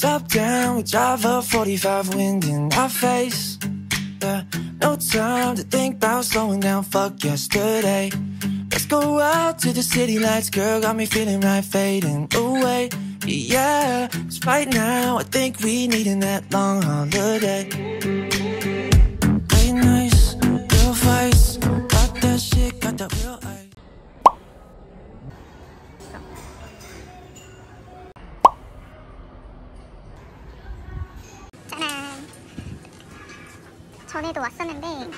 Top down, we drive a 45 wind in our face. Yeah, no time to think about slowing down, fuck yesterday. Let's go out to the city lights, girl, got me feeling right, fading away. Yeah, 'cause right now I think we needin' that long holiday. 전에도 왔었는데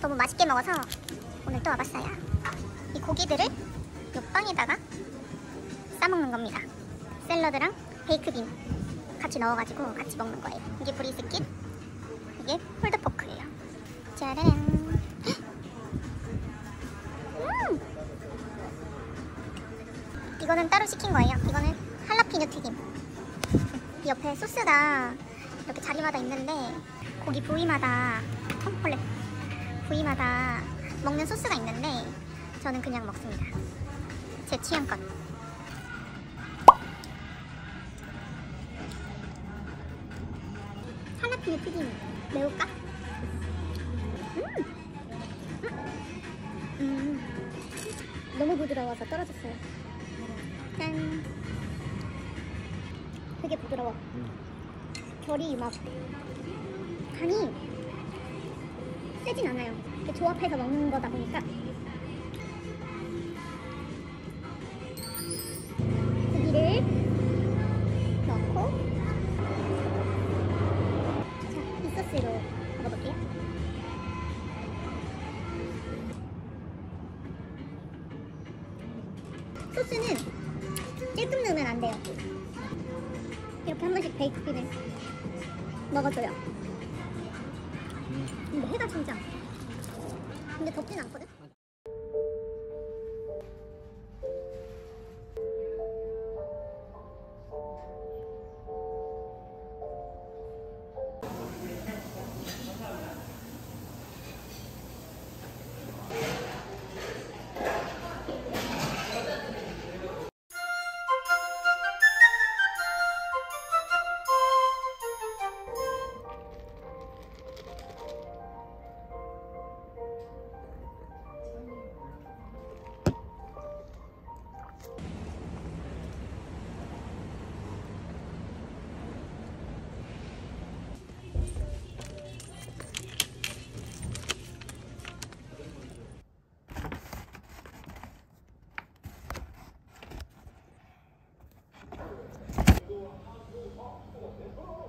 너무 맛있게 먹어서 오늘 또 와봤어요. 이 고기들을 요 빵에다가 싸먹는 겁니다. 샐러드랑 베이크빈 같이 넣어가지고 같이 먹는 거예요. 이게 브리스킷, 이게 폴드포크예요. 짜란. 음! 이거는 따로 시킨 거예요. 이거는 할라피뇨 튀김. 이 옆에 소스가 이렇게 자리마다 있는데 고기 부위마다 어, 원래 부위마다 먹는 소스가 있는데 저는 그냥 먹습니다. 제 취향껏. 할라피뇨 튀김 매울까? 음! 음! 음. 너무 부드러워서 떨어졌어요. 짠. 되게 부드러워. 결이 막 간이 세진 않아요. 조합해서 먹는 거다 보니까 고기를 넣고 자, 이 소스로 먹어볼게요. 소스는 찔끔 넣으면 안 돼요. 이렇게 한 번씩 베이크빈을 먹어줘요. 근데 해가 진짜. 근데 덥진 않거든? Okay.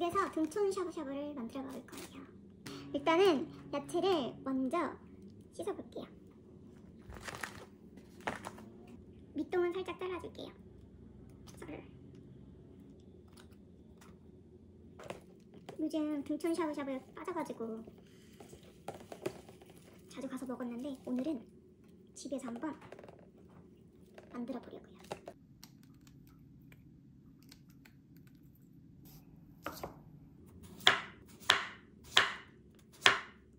집에서 등촌 샤브샤브를 만들어 먹을 거예요. 일단은 야채를 먼저 씻어볼게요. 밑동은 살짝 잘라줄게요. 썰. 요즘 등촌 샤브샤브에 빠져가지고 자주 가서 먹었는데 오늘은 집에서 한번 만들어 보려고요.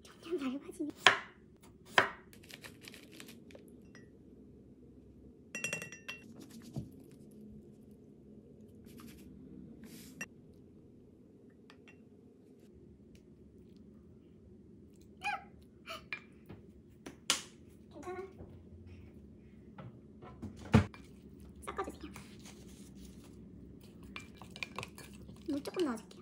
점점 얇아지네. 괜찮아. 섞어주세요. 물 조금 넣어줄게요.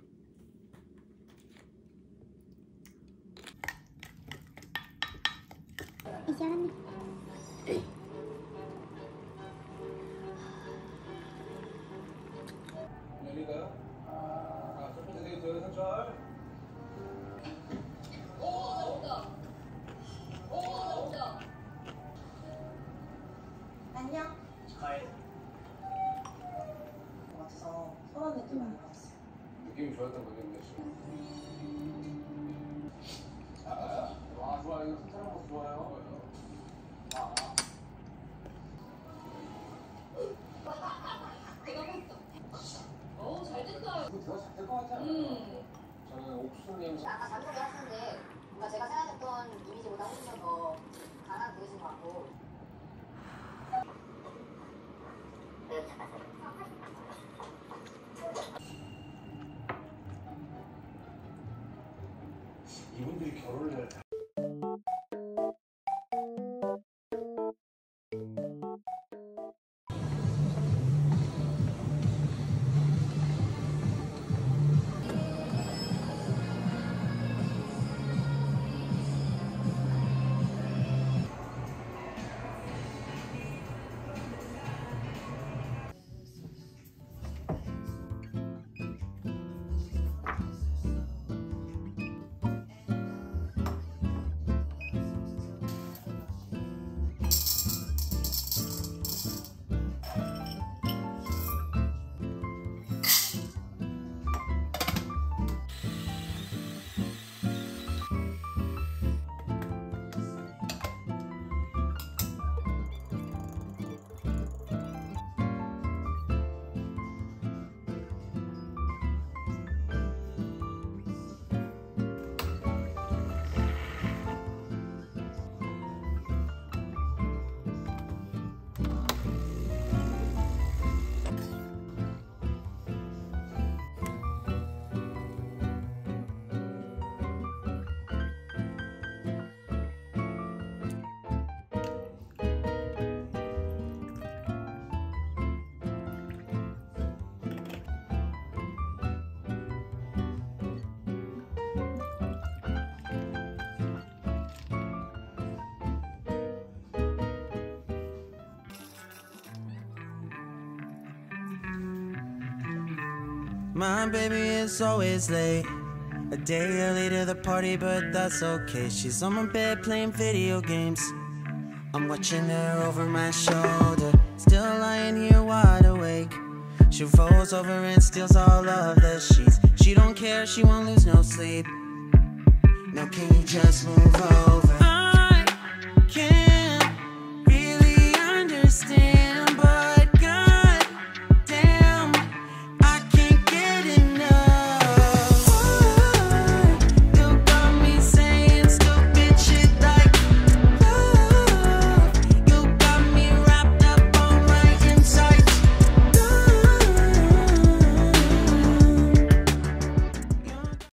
아까 잠깐 하시는데 뭔가 제가 생각했던 이미지보다 훨씬 더 강한 그릇인 것 같고. 이분들이 결혼을 My baby is always late. A day early to the party, but that's okay. She's on my bed playing video games. I'm watching her over my shoulder, still lying here wide awake. She rolls over and steals all of the sheets. She don't care, she won't lose no sleep. Now can you just move over?